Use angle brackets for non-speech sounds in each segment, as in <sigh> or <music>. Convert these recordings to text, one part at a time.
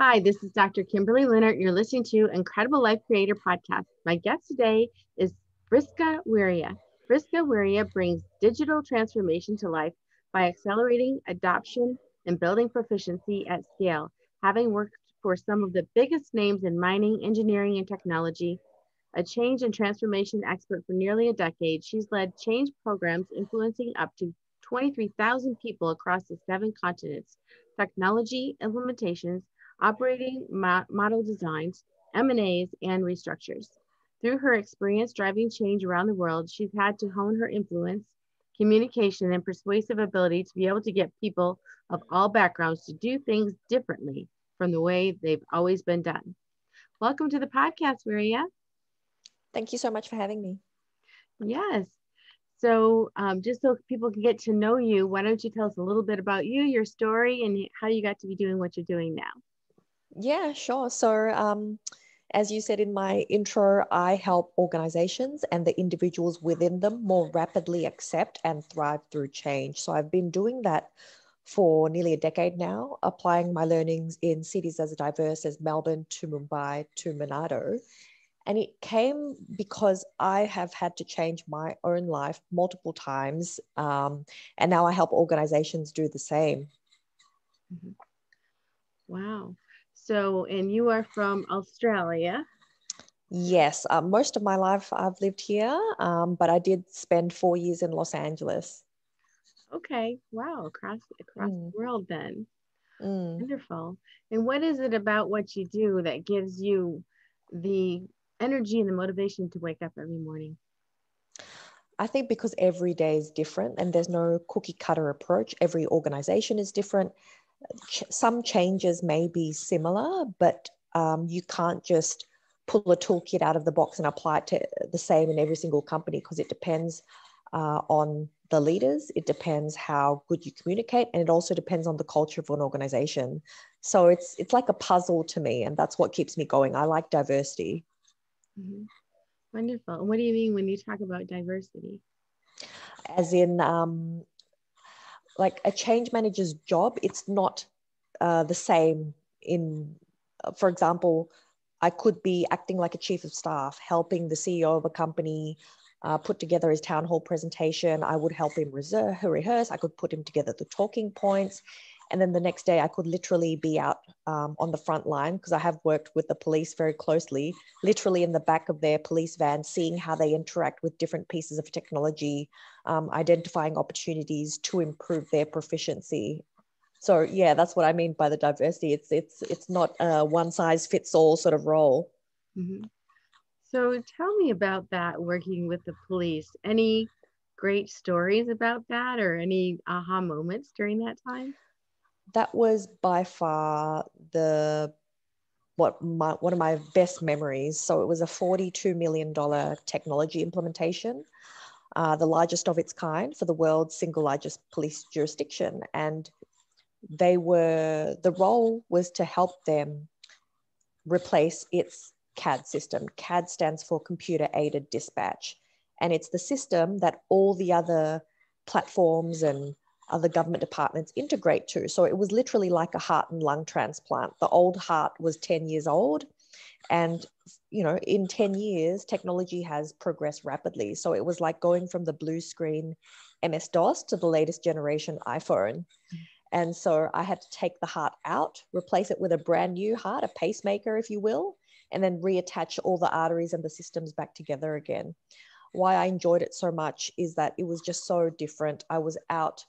Hi, this is Dr. Kimberley Linert. You're listening to Incredible Life Creator Podcast. My guest today is Friska Wirya. Friska Wirya brings digital transformation to life by accelerating adoption and building proficiency at scale. Having worked for some of the biggest names in mining, engineering, and technology, a change and transformation expert for nearly a decade, she's led change programs influencing up to 23,000 people across the seven continents, technology implementations, operating mo model designs, M&As, and restructures. Through her experience driving change around the world, she's had to hone her influence, communication, and persuasive ability to be able to get people of all backgrounds to do things differently from the way they've always been done. Welcome to the podcast, Maria. Thank you so much for having me. Yes. So, um, just so people can get to know you, why don't you tell us a little bit about you, your story, and how you got to be doing what you're doing now? Yeah, sure. So, um, as you said in my intro, I help organizations and the individuals within them more rapidly accept and thrive through change. So, I've been doing that for nearly a decade now, applying my learnings in cities as diverse as Melbourne to Mumbai to Manado. And it came because I have had to change my own life multiple times. Um, and now I help organizations do the same. Mm-hmm. Wow. So, and you are from Australia. Yes, uh, most of my life I've lived here, um, but I did spend four years in Los Angeles. Okay, wow, across across mm. the world then. Mm. Wonderful. And what is it about what you do that gives you the energy and the motivation to wake up every morning? I think because every day is different and there's no cookie cutter approach. Every organization is different some changes may be similar, but um, you can't just pull a toolkit out of the box and apply it to the same in every single company because it depends uh, on the leaders, it depends how good you communicate, and it also depends on the culture of an organization. So it's it's like a puzzle to me, and that's what keeps me going. I like diversity. Mm-hmm. Wonderful. And what do you mean when you talk about diversity? As in, um, like a change manager's job, it's not uh, the same in, uh, for example, I could be acting like a chief of staff, helping the CEO of a company uh, put together his town hall presentation. I would help him reserve, rehearse. I could put him together the talking points. And then the next day, I could literally be out um, on the front line because I have worked with the police very closely, literally in the back of their police van, seeing how they interact with different pieces of technology, um, identifying opportunities to improve their proficiency. So yeah, that's what I mean by the diversity. It's it's it's not a one size fits all sort of role. Mm-hmm. So tell me about that working with the police. Any great stories about that, or any aha moments during that time? That was by far the what my, one of my best memories. So it was a $42 million technology implementation, uh, the largest of its kind for the world's single largest police jurisdiction. And they were, the role was to help them replace its CAD system. CAD stands for computer aided dispatch. And it's the system that all the other platforms and other government departments integrate to. So it was literally like a heart and lung transplant. The old heart was 10 years old. And, you know, in 10 years, technology has progressed rapidly. So it was like going from the blue screen MS DOS to the latest generation iPhone. And so I had to take the heart out, replace it with a brand new heart, a pacemaker, if you will, and then reattach all the arteries and the systems back together again. Why I enjoyed it so much is that it was just so different. I was out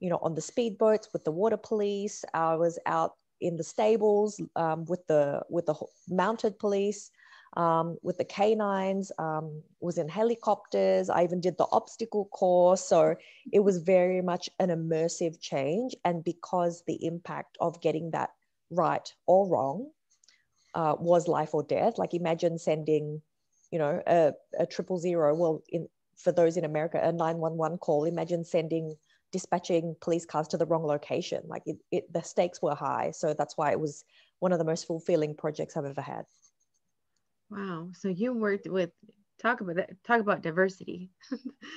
you know, on the speedboats with the water police. I was out in the stables um, with the with the mounted police, um, with the canines. Um, was in helicopters. I even did the obstacle course. So it was very much an immersive change. And because the impact of getting that right or wrong uh, was life or death. Like imagine sending, you know, a, a triple zero. Well, in for those in America, a nine one one call. Imagine sending dispatching police cars to the wrong location. Like it, it, the stakes were high. So that's why it was one of the most fulfilling projects I've ever had. Wow. So you worked with talk about that talk about diversity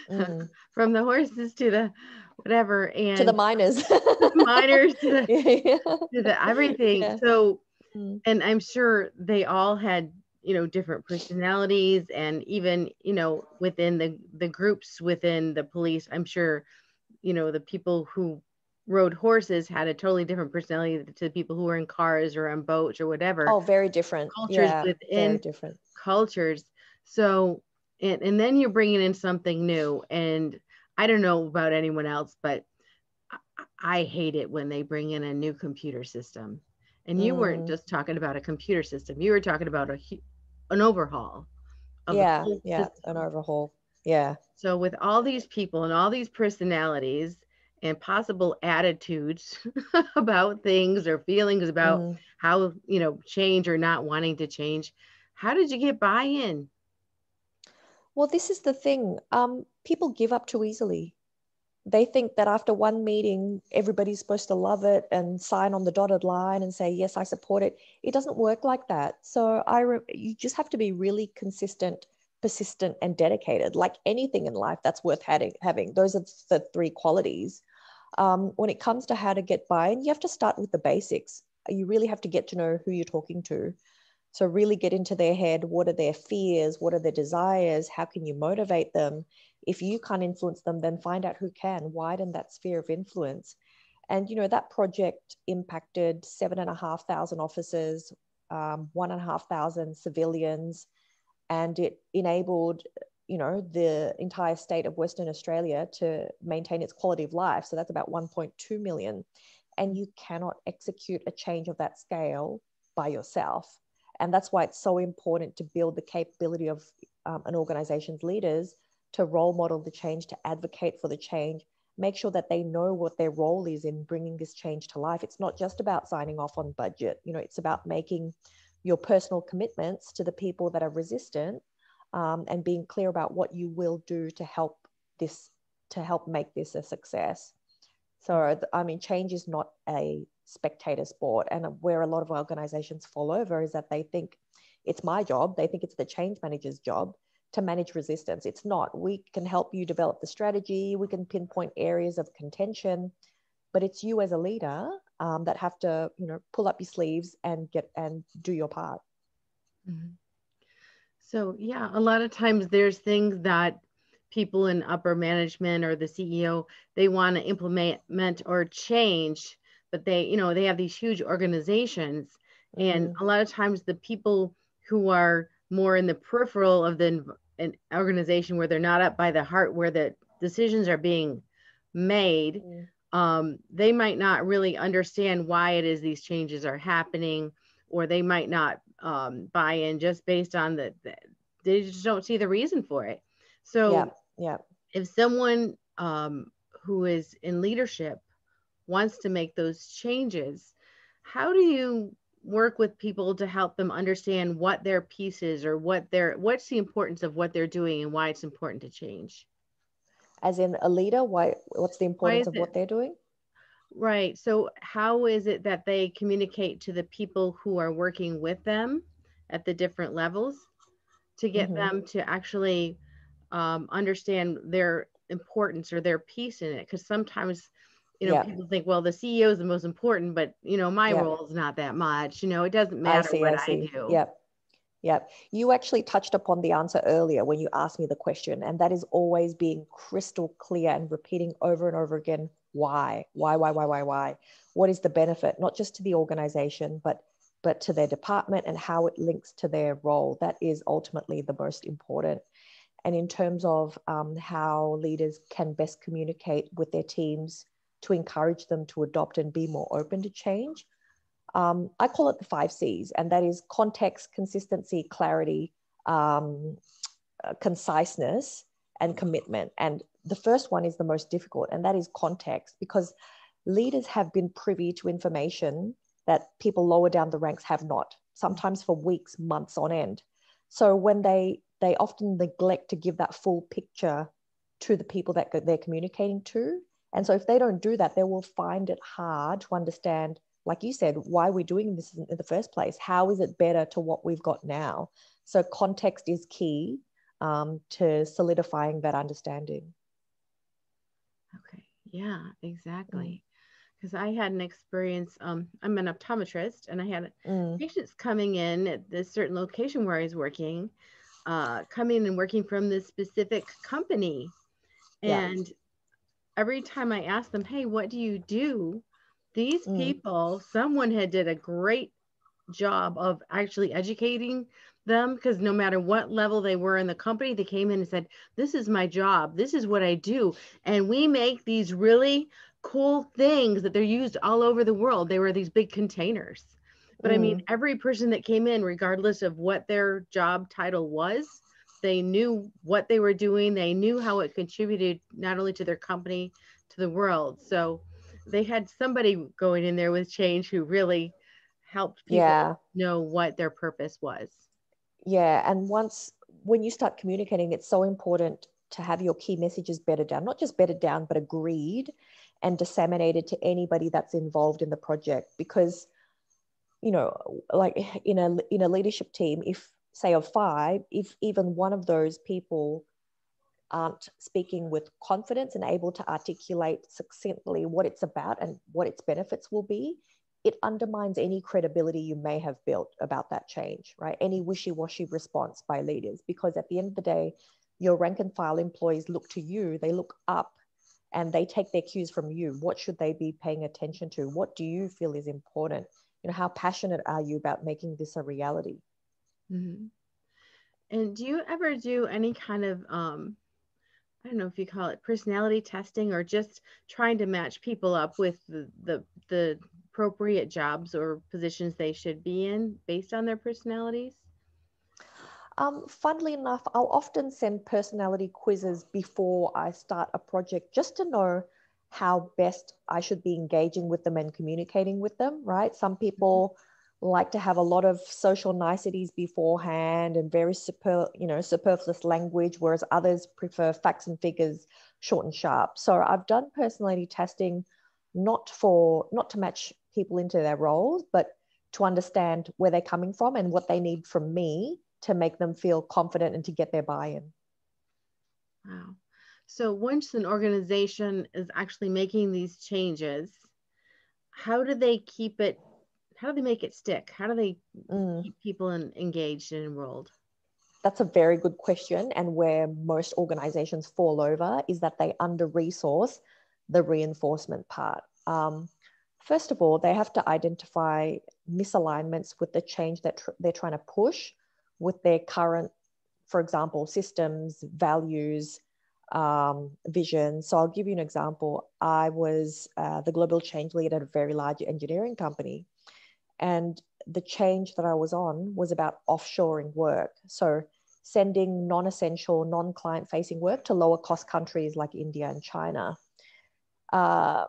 mm. <laughs> from the horses to the whatever and to the miners <laughs> miners to the, yeah. to the <laughs> everything yeah. so mm. and I'm sure they all had you know different personalities and even you know within the the groups within the police i'm sure you know the people who rode horses had a totally different personality to the people who were in cars or on boats or whatever. Oh very different. Cultures yeah, within different. cultures. So and, and then you're bringing in something new and i don't know about anyone else but I, I hate it when they bring in a new computer system. And you mm. weren't just talking about a computer system. You were talking about a an overhaul yeah yeah system. an overhaul yeah. So with all these people and all these personalities and possible attitudes <laughs> about things or feelings about mm. how you know change or not wanting to change how did you get buy-in? Well this is the thing um, people give up too easily. They think that after one meeting everybody's supposed to love it and sign on the dotted line and say yes i support it. It doesn't work like that. So i re- you just have to be really consistent persistent and dedicated like anything in life that's worth having. Those are the three qualities. Um, when it comes to how to get by and you have to start with the basics. You really have to get to know who you're talking to. So really get into their head. What are their fears? What are their desires? How can you motivate them? If you can't influence them then find out who can. Widen that sphere of influence. And you know that project impacted seven and a half thousand officers um, one and a half thousand civilians and it enabled you know the entire state of western australia to maintain its quality of life. So that's about 1.2 million. And you cannot execute a change of that scale by yourself. And that's why it's so important to build the capability of um, an organization's leaders to role model the change, to advocate for the change, make sure that they know what their role is in bringing this change to life. It's not just about signing off on budget, you know, it's about making your personal commitments to the people that are resistant um, and being clear about what you will do to help this to help make this a success so i mean change is not a spectator sport and where a lot of organizations fall over is that they think it's my job they think it's the change manager's job to manage resistance. It's not. We can help you develop the strategy, we can pinpoint areas of contention, but it's you as a leader um, that have to, you know, pull up your sleeves and get and do your part. Mm-hmm. So yeah, a lot of times there's things that people in upper management or the CEO they want to implement or change, but they, you know, they have these huge organizations, mm-hmm. and a lot of times the people who are more in the peripheral of the an organization where they're not up by the heart where the decisions are being made mm. Um, they might not really understand why it is these changes are happening or they might not um, buy in just based on the, the, they just don't see the reason for it so yeah, yeah. if someone um, who is in leadership wants to make those changes how do you work with people to help them understand what their piece is or what their what's the importance of what they're doing and why it's important to change as in a leader why what's the importance of it, what they're doing right so how is it that they communicate to the people who are working with them at the different levels to get mm-hmm. them to actually um, understand their importance or their piece in it because sometimes you know, people think, well, the CEO is the most important, but you know, my role is not that much. You know, it doesn't matter I see, what I, I do. Yep. Yep. You actually touched upon the answer earlier when you asked me the question, and that is always being crystal clear and repeating over and over again why, why, why, why, why, why. What is the benefit, not just to the organization, but but to their department and how it links to their role. That is ultimately the most important. And in terms of um, how leaders can best communicate with their teams to encourage them to adopt and be more open to change. Um, I call it the five C's, and that is context, consistency, clarity, um, uh, conciseness, and commitment. And the first one is the most difficult, and that is context, because leaders have been privy to information that people lower down the ranks have not, sometimes for weeks, months on end. So when they they often neglect to give that full picture to the people that they're communicating to, and so if they don't do that, they will find it hard to understand, like you said, why we're we doing this in the first place. How is it better to what we've got now? So context is key um, to solidifying that understanding. Okay. Yeah, exactly. because I had an experience. Um, I'm an optometrist, and I had Mm. patients coming in at this certain location where I was working, uh, coming and working from this specific company. And every time I asked them, hey, what do you do? These Mm. people, someone had did a great job of actually educating them because no matter what level they were in the company, they came in and said, This is my job. This is what I do. And we make these really cool things that they're used all over the world. They were these big containers. But I mean, every person that came in, regardless of what their job title was, they knew what they were doing. They knew how it contributed not only to their company, to the world. So they had somebody going in there with change who really helped people yeah know what their purpose was. yeah and once when you start communicating it's so important to have your key messages bedded down not just bedded down but agreed and disseminated to anybody that's involved in the project because you know like in a in a leadership team if say of five if even one of those people aren't speaking with confidence and able to articulate succinctly what it's about and what its benefits will be it undermines any credibility you may have built about that change, right? Any wishy washy response by leaders, because at the end of the day, your rank and file employees look to you, they look up and they take their cues from you. What should they be paying attention to? What do you feel is important? You know, how passionate are you about making this a reality? Mm-hmm. And do you ever do any kind of, um, I don't know if you call it personality testing or just trying to match people up with the, the, the appropriate jobs or positions they should be in based on their personalities? Um, funnily enough, I'll often send personality quizzes before I start a project just to know how best I should be engaging with them and communicating with them, right? Some people like to have a lot of social niceties beforehand and very super, you know, superfluous language, whereas others prefer facts and figures short and sharp. So I've done personality testing not for not to match people into their roles, but to understand where they're coming from and what they need from me to make them feel confident and to get their buy-in. Wow. So once an organization is actually making these changes, how do they keep it? How do they make it stick? How do they mm. keep people in, engaged and enrolled? That's a very good question. And where most organizations fall over is that they under resource the reinforcement part. Um, first of all, they have to identify misalignments with the change that tr- they're trying to push with their current, for example, systems, values, um, vision. So I'll give you an example. I was uh, the global change lead at a very large engineering company. And the change that I was on was about offshoring work. So sending non essential, non client facing work to lower cost countries like India and China. Uh,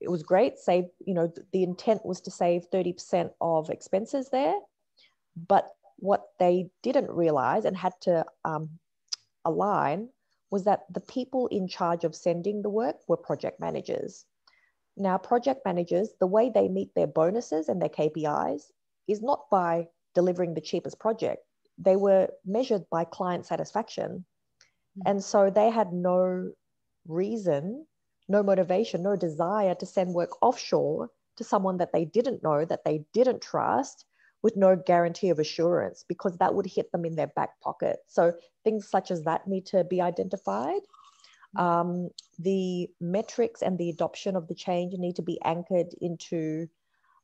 it was great. Save, you know, the intent was to save 30% of expenses there. But what they didn't realize and had to um, align was that the people in charge of sending the work were project managers. Now, project managers, the way they meet their bonuses and their KPIs is not by delivering the cheapest project. They were measured by client satisfaction. Mm-hmm. And so they had no reason no motivation, no desire to send work offshore to someone that they didn't know, that they didn't trust, with no guarantee of assurance, because that would hit them in their back pocket. So things such as that need to be identified. Um, the metrics and the adoption of the change need to be anchored into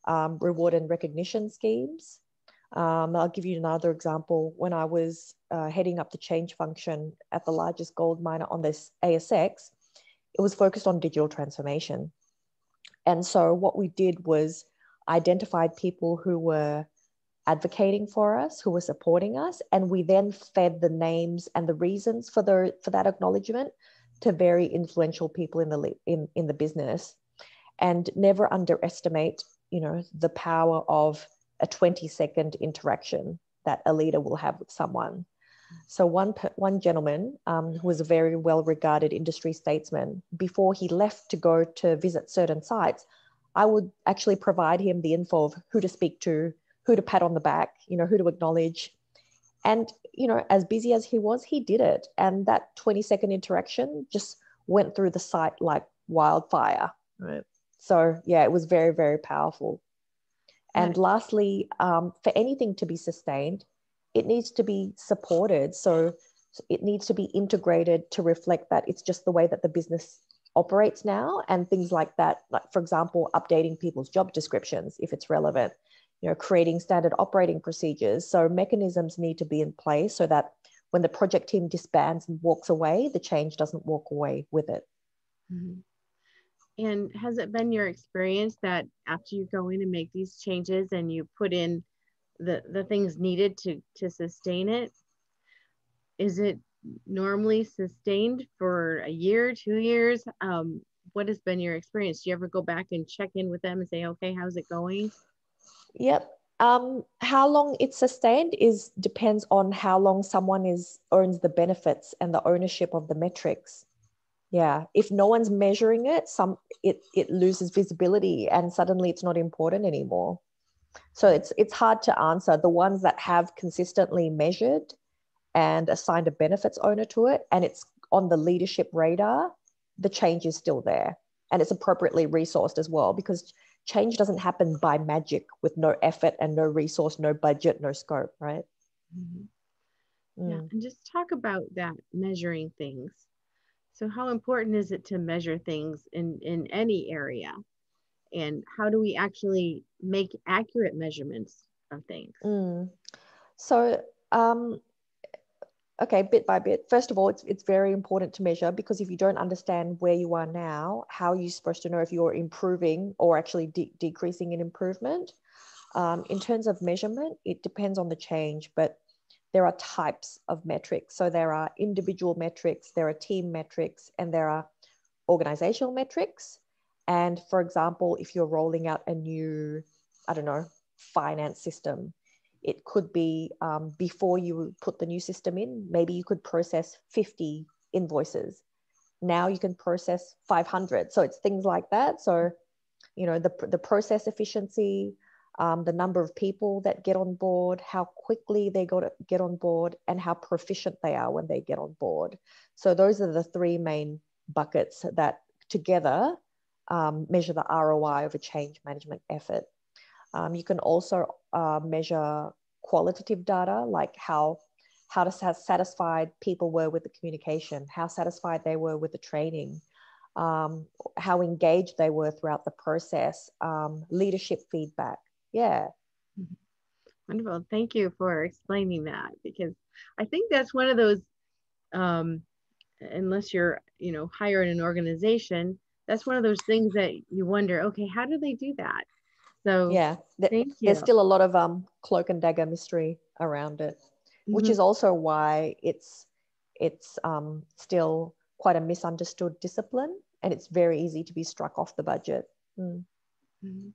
um, reward and recognition schemes. Um, I'll give you another example. When I was uh, heading up the change function at the largest gold miner on this ASX, it was focused on digital transformation. And so what we did was identified people who were advocating for us, who were supporting us, and we then fed the names and the reasons for the for that acknowledgement to very influential people in the in, in the business. And never underestimate, you know, the power of a 20 second interaction that a leader will have with someone. So one one gentleman um, who was a very well regarded industry statesman, before he left to go to visit certain sites, I would actually provide him the info of who to speak to, who to pat on the back, you know, who to acknowledge. And, you know, as busy as he was, he did it. And that 20 second interaction just went through the site like wildfire. Right. So yeah, it was very, very powerful. And lastly, um, for anything to be sustained, it needs to be supported. So it needs to be integrated to reflect that it's just the way that the business operates now and things like that like for example updating people's job descriptions if it's relevant you know creating standard operating procedures so mechanisms need to be in place so that when the project team disbands and walks away the change doesn't walk away with it mm-hmm. and has it been your experience that after you go in and make these changes and you put in the the things needed to to sustain it is it normally sustained for a year, two years? Um, what has been your experience? Do you ever go back and check in with them and say, okay, how's it going? Yep. Um, how long it's sustained is depends on how long someone is owns the benefits and the ownership of the metrics. Yeah. If no one's measuring it, some it it loses visibility and suddenly it's not important anymore. So it's it's hard to answer. The ones that have consistently measured and assigned a benefits owner to it and it's on the leadership radar, the change is still there and it's appropriately resourced as well because change doesn't happen by magic with no effort and no resource, no budget, no scope, right? Mm-hmm. Mm. Yeah, and just talk about that measuring things. So, how important is it to measure things in in any area, and how do we actually make accurate measurements of things? Mm. So, um, okay, bit by bit. First of all, it's, it's very important to measure because if you don't understand where you are now, how are you supposed to know if you're improving or actually de- decreasing in improvement? Um, in terms of measurement, it depends on the change, but there are types of metrics. So there are individual metrics, there are team metrics, and there are organizational metrics. And for example, if you're rolling out a new, I don't know, finance system, it could be um, before you put the new system in, maybe you could process 50 invoices. Now you can process 500. So it's things like that. So, you know, the, the process efficiency, um, the number of people that get on board, how quickly they go to get on board, and how proficient they are when they get on board. So those are the three main buckets that together um, measure the ROI of a change management effort. Um, you can also uh, measure qualitative data, like how how satisfied people were with the communication, how satisfied they were with the training, um, how engaged they were throughout the process, um, leadership feedback. Yeah. Mm-hmm. Wonderful. Thank you for explaining that because I think that's one of those, um, unless you're, you know, higher in an organization, that's one of those things that you wonder, okay, how do they do that? So yeah, th- there's still a lot of um, cloak and dagger mystery around it, mm-hmm. which is also why it's it's um, still quite a misunderstood discipline, and it's very easy to be struck off the budget. Mm. Mm-hmm.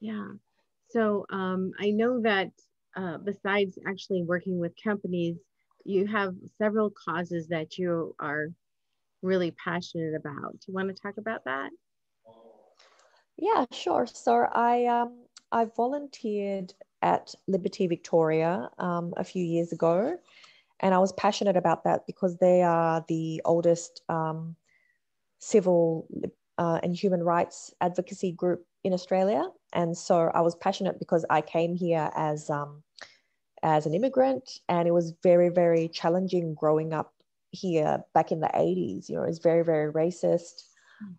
Yeah. So um, I know that uh, besides actually working with companies, you have several causes that you are really passionate about. Do you want to talk about that? Yeah, sure. So I um, I volunteered at Liberty Victoria um, a few years ago, and I was passionate about that because they are the oldest um, civil uh, and human rights advocacy group in Australia, and so I was passionate because I came here as um, as an immigrant, and it was very very challenging growing up here back in the 80s. You know, it was very very racist.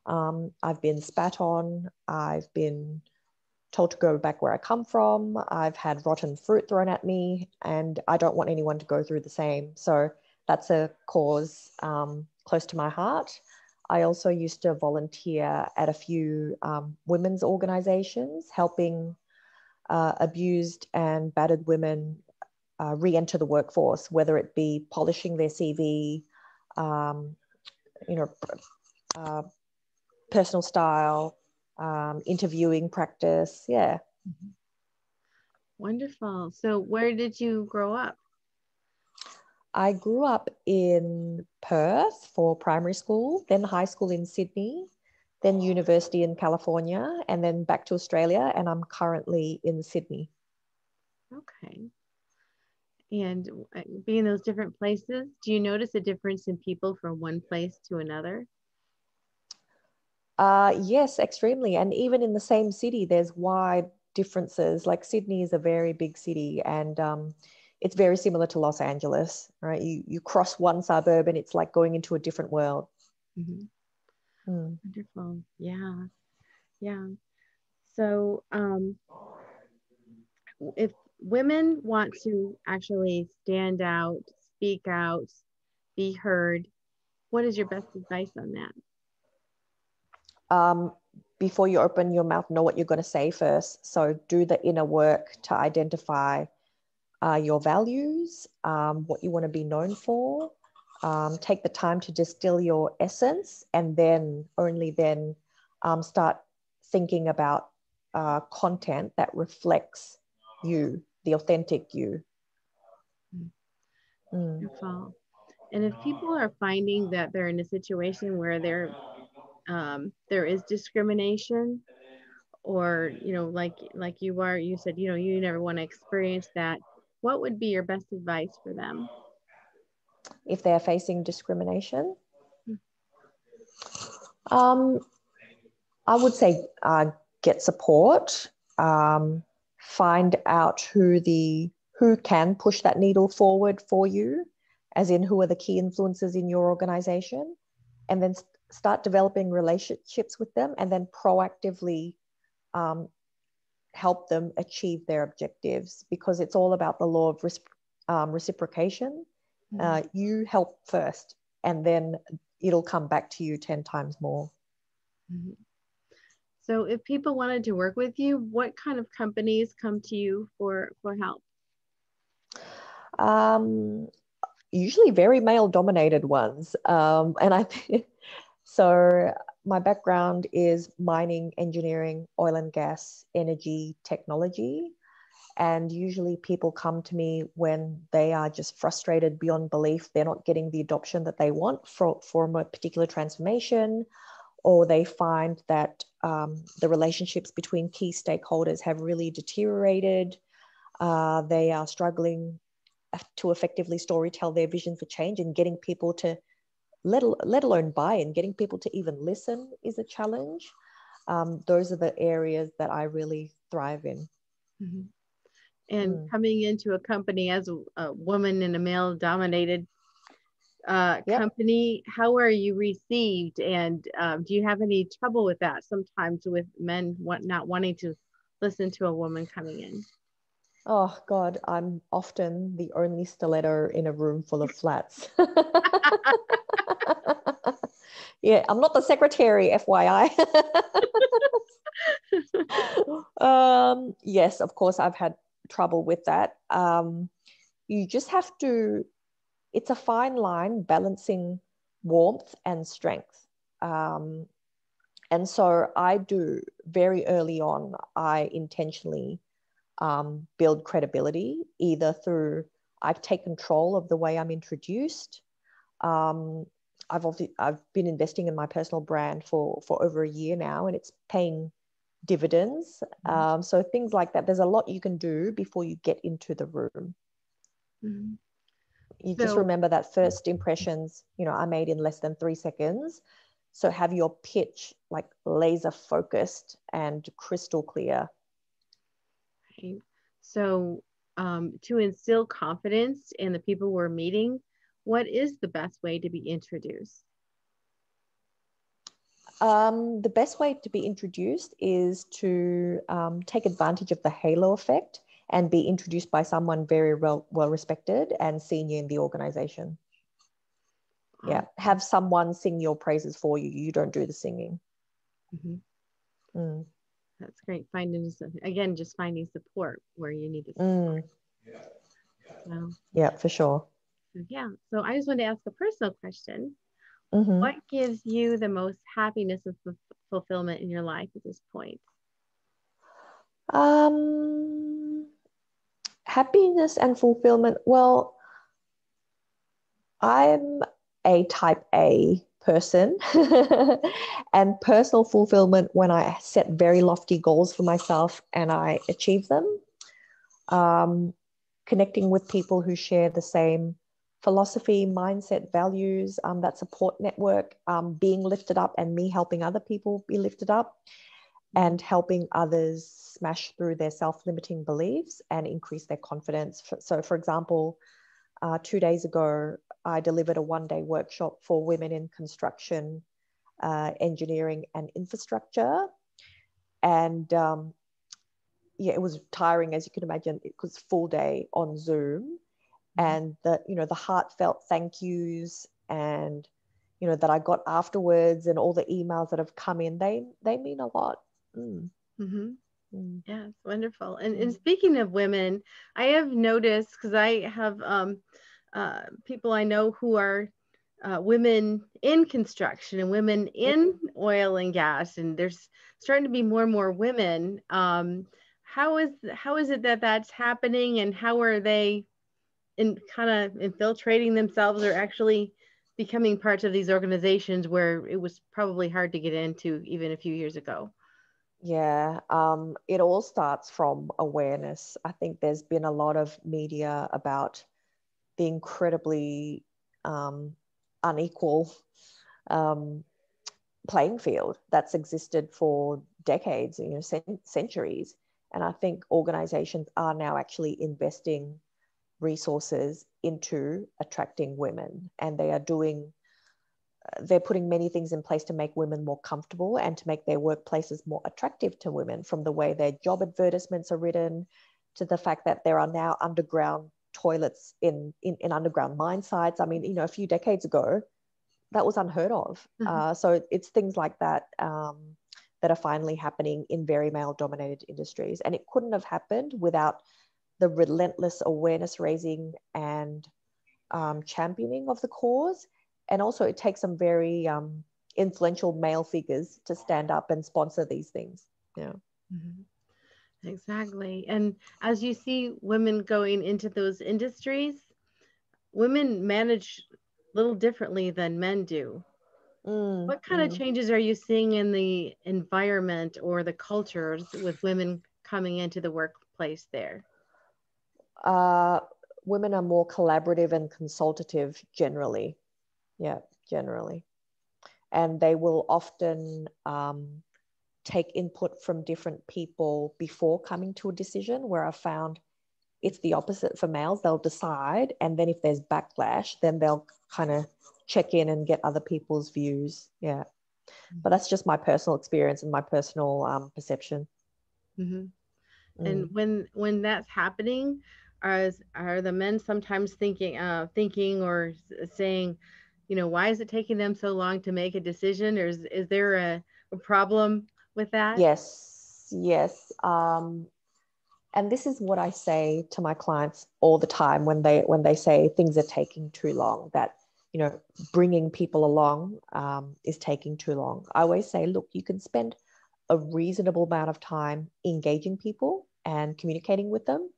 Um, I've been spat on. I've been told to go back where I come from. I've had rotten fruit thrown at me, and I don't want anyone to go through the same. So that's a cause um, close to my heart. I also used to volunteer at a few um, women's organizations helping uh, abused and battered women uh, re enter the workforce, whether it be polishing their CV, um, you know, uh, personal style, um, interviewing practice. Yeah. Mm-hmm. Wonderful. So, where did you grow up? I grew up in Perth for primary school, then high school in Sydney, then university in California, and then back to Australia. And I'm currently in Sydney. Okay. And uh, being those different places, do you notice a difference in people from one place to another? Uh, yes, extremely. And even in the same city, there's wide differences. Like Sydney is a very big city and um, it's very similar to Los Angeles, right? You, you cross one suburb and it's like going into a different world. Mm-hmm. Mm. Wonderful. Yeah. Yeah. So um, if women want to actually stand out, speak out, be heard, what is your best advice on that? Um, before you open your mouth, know what you're going to say first. So do the inner work to identify uh, your values, um, what you want to be known for. Um, take the time to distill your essence, and then only then um, start thinking about uh, content that reflects you, the authentic you. Mm. And if people are finding that they're in a situation where they're um, there is discrimination or you know like like you are you said you know you never want to experience that. What would be your best advice for them? If they're facing discrimination? Um, i would say uh, get support um, find out who the who can push that needle forward for you as in who are the key influences in your organization and then start developing relationships with them and then proactively um, help them achieve their objectives because it's all about the law of um, reciprocation. Mm-hmm. Uh, you help first and then it'll come back to you 10 times more. Mm-hmm. So if people wanted to work with you, what kind of companies come to you for, for help? Um, usually very male dominated ones. Um, and I <laughs> think so my background is mining, engineering, oil and gas, energy, technology. And usually people come to me when they are just frustrated beyond belief. They're not getting the adoption that they want for, for a particular transformation, or they find that um, the relationships between key stakeholders have really deteriorated. Uh, they are struggling to effectively storytell their vision for change and getting people to let, let alone buy in, getting people to even listen is a challenge. Um, those are the areas that I really thrive in. Mm-hmm. And mm. coming into a company as a, a woman in a male dominated uh, yep. company, how are you received? And um, do you have any trouble with that sometimes with men want, not wanting to listen to a woman coming in? Oh God, I'm often the only stiletto in a room full of flats. <laughs> <laughs> <laughs> yeah, I'm not the secretary, FYI. <laughs> um, yes, of course, I've had trouble with that. Um, you just have to, it's a fine line balancing warmth and strength. Um, and so I do very early on, I intentionally um, build credibility either through I take control of the way I'm introduced. Um, I've I've been investing in my personal brand for for over a year now, and it's paying dividends. Mm-hmm. Um, so things like that. There's a lot you can do before you get into the room. Mm-hmm. You so, just remember that first impressions, you know, are made in less than three seconds. So have your pitch like laser focused and crystal clear. Right. So um, to instill confidence in the people we're meeting, what is the best way to be introduced? Um, the best way to be introduced is to um, take advantage of the halo effect and be introduced by someone very well, well respected and senior in the organization. Yeah, have someone sing your praises for you. You don't do the singing. Mm-hmm. Mm. That's great. Finding again, just finding support where you need it. Mm. So, yeah, for sure yeah. So I just want to ask a personal question. Mm-hmm. What gives you the most happiness and f- fulfillment in your life at this point? Um, happiness and fulfillment. Well, I'm a type A person <laughs> and personal fulfillment when I set very lofty goals for myself and I achieve them. Um, connecting with people who share the same philosophy, mindset, values, um, that support network, um, being lifted up, and me helping other people be lifted up, and helping others smash through their self limiting beliefs and increase their confidence. So, for example, uh, two days ago, I delivered a one day workshop for women in construction, uh, engineering, and infrastructure. And um, yeah, it was tiring, as you can imagine. It was full day on Zoom. And the you know the heartfelt thank yous and you know that I got afterwards and all the emails that have come in they they mean a lot. Mm. Mm-hmm. Mm. Yeah, it's wonderful. And, and mm. speaking of women, I have noticed because I have um, uh, people I know who are uh, women in construction and women in oil and gas, and there's starting to be more and more women. Um, how is how is it that that's happening, and how are they in kind of infiltrating themselves or actually becoming parts of these organizations where it was probably hard to get into even a few years ago? Yeah, um, it all starts from awareness. I think there's been a lot of media about the incredibly um, unequal um, playing field that's existed for decades, you know, cent- centuries. And I think organizations are now actually investing resources into attracting women. And they are doing uh, they're putting many things in place to make women more comfortable and to make their workplaces more attractive to women from the way their job advertisements are written to the fact that there are now underground toilets in, in, in underground mine sites. I mean you know a few decades ago that was unheard of. Mm-hmm. uh, so it's things like that um, that are finally happening in very male dominated industries. And it couldn't have happened without the relentless awareness raising and um, championing of the cause. And also, it takes some very um, influential male figures to stand up and sponsor these things. Yeah. Mm-hmm. Exactly. And as you see women going into those industries, women manage a little differently than men do. Mm, what kind mm. of changes are you seeing in the environment or the cultures with women coming into the workplace there? Uh, women are more collaborative and consultative generally. Yeah, generally. And they will often um, take input from different people before coming to a decision, where I found it's the opposite for males. They'll decide, and then if there's backlash, then they'll kind of check in and get other people's views. Yeah. But that's just my personal experience and my personal um, perception. Mm-hmm. And mm. when when that's happening, are are the men sometimes thinking uh, thinking or saying you know why is it taking them so long to make a decision? Or is, is there a, a problem with that? Yes yes um, and this is what i say to my clients all the time when they when they say things are taking too long that you know bringing people along um, is taking too long. I always say look you can spend a reasonable amount of time engaging people and communicating with them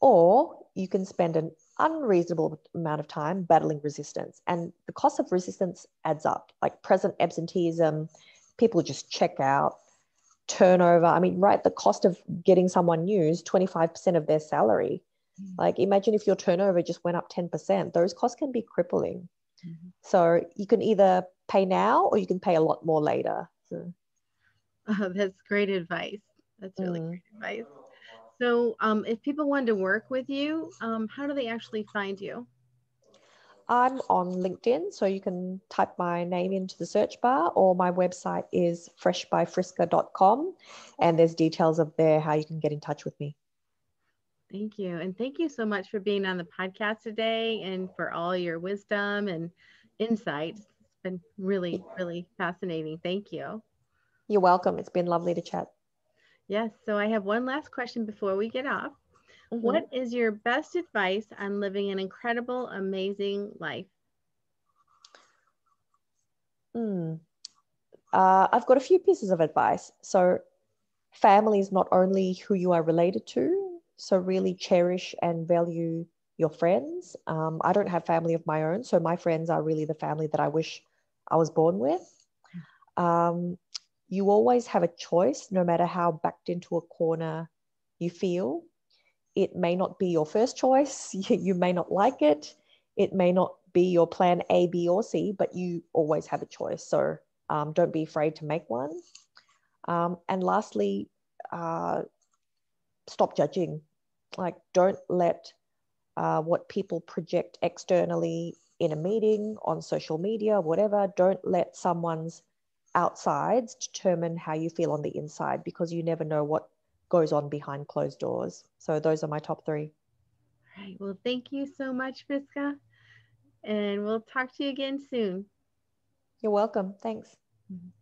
or you can spend an unreasonable amount of time battling resistance. And the cost of resistance adds up, like presenteeism absenteeism, people just check out, turnover. I mean, right, the cost of getting someone new is 25% of their salary. Mm-hmm. Like, imagine if your turnover just went up 10%, those costs can be crippling. Mm-hmm. So, you can either pay now or you can pay a lot more later. So. Oh, that's great advice. That's really mm. great advice. So, um, if people want to work with you, um, how do they actually find you? I'm on LinkedIn, so you can type my name into the search bar, or my website is freshbyfriska.com, and there's details of there how you can get in touch with me. Thank you. And thank you so much for being on the podcast today and for all your wisdom and insights. It's been really, really fascinating. Thank you. You're welcome. It's been lovely to chat. Yes. So I have one last question before we get off. Mm-hmm. What is your best advice on living an incredible, amazing life? Mm. Uh, I've got a few pieces of advice. So, family is not only who you are related to, so really cherish and value your friends. Um, I don't have family of my own, so my friends are really the family that I wish I was born with. Um, you always have a choice, no matter how backed into a corner you feel. It may not be your first choice, <laughs> you may not like it. it may not be your plan A, B, or C, but you always have a choice. So um, don't be afraid to make one. Um, and lastly, uh, stop judging. Like, don't let uh, what people project externally in a meeting, on social media, whatever, don't let someone's outsides determine how you feel on the inside because you never know what goes on behind closed doors. So those are my top three. All right. Well, thank you so much, Friska. And we'll talk to you again soon. You're welcome. Thanks. Mm-hmm.